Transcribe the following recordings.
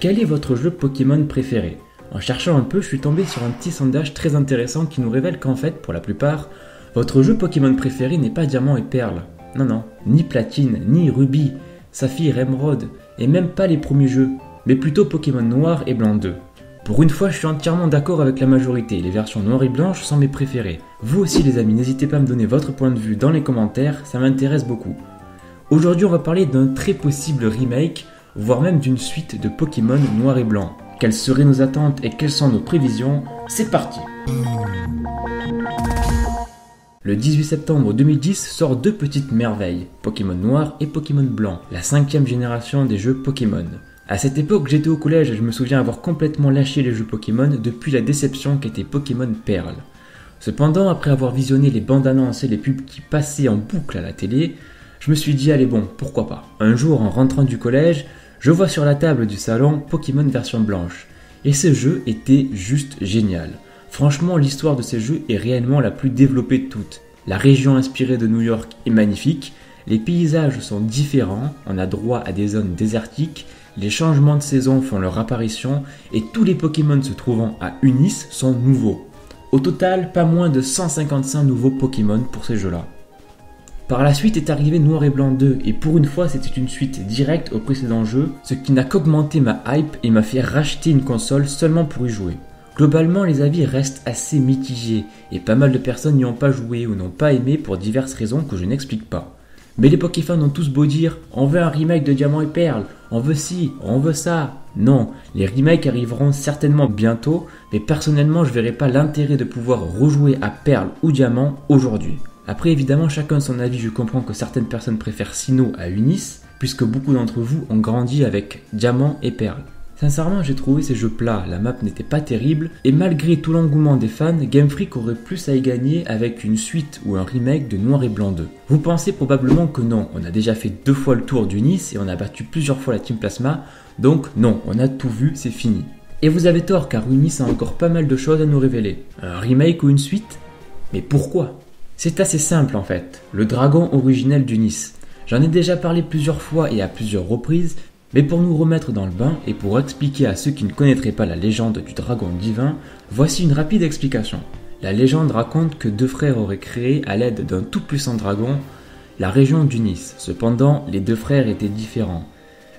Quel est votre jeu Pokémon préféré? En cherchant un peu, je suis tombé sur un petit sondage très intéressant qui nous révèle qu'en fait, pour la plupart, votre jeu Pokémon préféré n'est pas Diamant et Perle. Non, non, ni Platine, ni Ruby, Saphir, Emerald, et même pas les premiers jeux, mais plutôt Pokémon Noir et Blanc 2. Pour une fois, je suis entièrement d'accord avec la majorité, les versions noires et blanches sont mes préférées. Vous aussi les amis, n'hésitez pas à me donner votre point de vue dans les commentaires, ça m'intéresse beaucoup. Aujourd'hui, on va parler d'un très possible remake, voire même d'une suite de Pokémon noir et blanc. Quelles seraient nos attentes et quelles sont nos prévisions? C'est parti le 18 septembre 2010 sort deux petites merveilles, Pokémon Noir et Pokémon Blanc, la cinquième génération des jeux Pokémon. À cette époque, j'étais au collège et je me souviens avoir complètement lâché les jeux Pokémon depuis la déception qu'était Pokémon Perle. Cependant, après avoir visionné les bandes annonces et les pubs qui passaient en boucle à la télé, je me suis dit allez bon, pourquoi pas. Un jour, en rentrant du collège, je vois sur la table du salon Pokémon version blanche. Et ce jeu était juste génial. Franchement, l'histoire de ces jeux est réellement la plus développée de toutes. La région inspirée de New York est magnifique, les paysages sont différents, on a droit à des zones désertiques, les changements de saison font leur apparition et tous les Pokémon se trouvant à Unis sont nouveaux. Au total, pas moins de 155 nouveaux Pokémon pour ces jeux-là. Par la suite est arrivé Noir et Blanc 2 et pour une fois c'était une suite directe au précédent jeu, ce qui n'a qu'augmenté ma hype et m'a fait racheter une console seulement pour y jouer. Globalement les avis restent assez mitigés et pas mal de personnes n'y ont pas joué ou n'ont pas aimé pour diverses raisons que je n'explique pas. Mais les Pokéfans ont tous beau dire on veut un remake de Diamant et Perle, on veut ci, on veut ça. Non, les remakes arriveront certainement bientôt, mais personnellement je verrai pas l'intérêt de pouvoir rejouer à Perle ou Diamant aujourd'hui. Après évidemment chacun son avis, je comprends que certaines personnes préfèrent Sino à Unis, puisque beaucoup d'entre vous ont grandi avec Diamant et Perle. Sincèrement, j'ai trouvé ces jeux plats, la map n'était pas terrible, et malgré tout l'engouement des fans, Game Freak aurait plus à y gagner avec une suite ou un remake de Noir et Blanc 2. Vous pensez probablement que non, on a déjà fait deux fois le tour du Nice et on a battu plusieurs fois la Team Plasma, donc non, on a tout vu, c'est fini. Et vous avez tort car Unis a encore pas mal de choses à nous révéler. Un remake ou une suite? Mais pourquoi? C'est assez simple en fait, le dragon originel d'Unis. J'en ai déjà parlé plusieurs fois et à plusieurs reprises, mais pour nous remettre dans le bain et pour expliquer à ceux qui ne connaîtraient pas la légende du dragon divin, voici une rapide explication. La légende raconte que deux frères auraient créé à l'aide d'un tout puissant dragon la région d'Unis. Cependant, les deux frères étaient différents.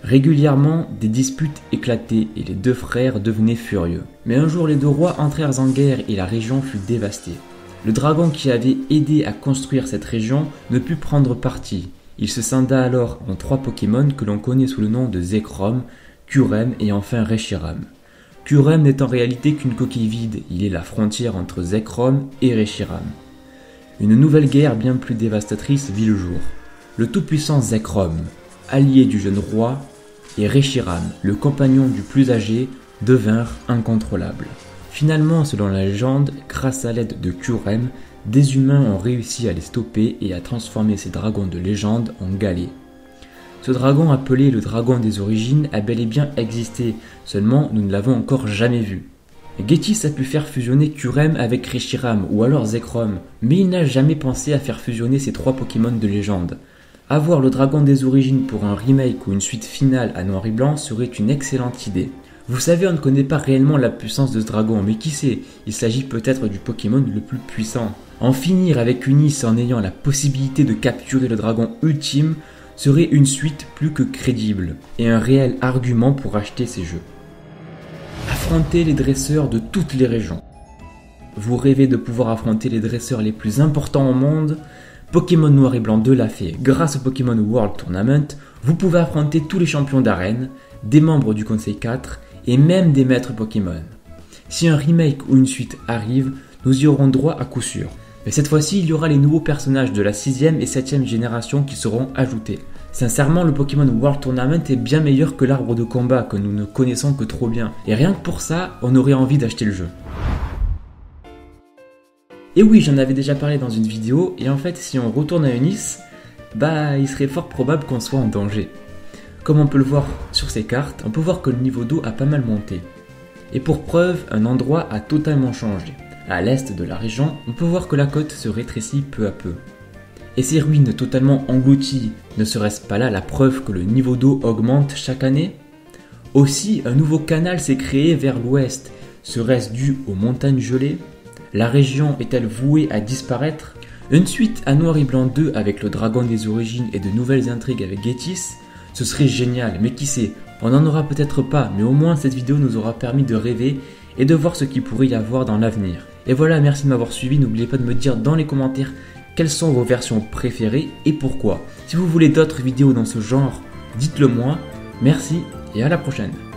Régulièrement, des disputes éclataient et les deux frères devenaient furieux. Mais un jour, les deux rois entrèrent en guerre et la région fut dévastée. Le dragon qui avait aidé à construire cette région ne put prendre parti. Il se scinda alors en trois Pokémon que l'on connaît sous le nom de Zekrom, Kurem et enfin Reshiram. Kurem n'est en réalité qu'une coquille vide, il est la frontière entre Zekrom et Reshiram. Une nouvelle guerre bien plus dévastatrice vit le jour. Le tout-puissant Zekrom, allié du jeune roi, et Reshiram, le compagnon du plus âgé, devinrent incontrôlables. Finalement, selon la légende, grâce à l'aide de Kurem, des humains ont réussi à les stopper et à transformer ces dragons de légende en galets. Ce dragon appelé le dragon des origines a bel et bien existé, seulement nous ne l'avons encore jamais vu. Getis a pu faire fusionner Kurem avec Reshiram ou alors Zekrom, mais il n'a jamais pensé à faire fusionner ces trois Pokémon de légende. Avoir le dragon des origines pour un remake ou une suite finale à noir et blanc serait une excellente idée. Vous savez, on ne connaît pas réellement la puissance de ce dragon, mais qui sait, il s'agit peut-être du Pokémon le plus puissant. En finir avec Unis en ayant la possibilité de capturer le dragon ultime serait une suite plus que crédible et un réel argument pour acheter ces jeux. Affronter les dresseurs de toutes les régions. Vous rêvez de pouvoir affronter les dresseurs les plus importants au monde Pokémon Noir et Blanc 2 l'a fait. Grâce au Pokémon World Tournament, vous pouvez affronter tous les champions d'arène, des membres du Conseil 4 et même des maîtres Pokémon. Si un remake ou une suite arrive, nous y aurons droit à coup sûr. Mais cette fois-ci, il y aura les nouveaux personnages de la 6ème et 7ème génération qui seront ajoutés. Sincèrement, le Pokémon World Tournament est bien meilleur que l'arbre de combat que nous ne connaissons que trop bien. Et rien que pour ça, on aurait envie d'acheter le jeu. Et oui, j'en avais déjà parlé dans une vidéo, et en fait, si on retourne à Unis, bah, il serait fort probable qu'on soit en danger. Comme on peut le voir sur ces cartes, on peut voir que le niveau d'eau a pas mal monté. Et pour preuve, un endroit a totalement changé. À l'est de la région, on peut voir que la côte se rétrécit peu à peu. Et ces ruines totalement englouties, ne serait-ce pas là la preuve que le niveau d'eau augmente chaque année? Aussi, un nouveau canal s'est créé vers l'ouest. Serait-ce dû aux montagnes gelées? La région est-elle vouée à disparaître? Une suite à Noir et Blanc 2 avec le dragon des origines et de nouvelles intrigues avec Getis Ce serait génial, mais qui sait On n'en aura peut-être pas, mais au moins cette vidéo nous aura permis de rêver et de voir ce qu'il pourrait y avoir dans l'avenir. Et voilà, merci de m'avoir suivi, n'oubliez pas de me dire dans les commentaires quelles sont vos versions préférées et pourquoi. Si vous voulez d'autres vidéos dans ce genre, dites-le moi. Merci et à la prochaine.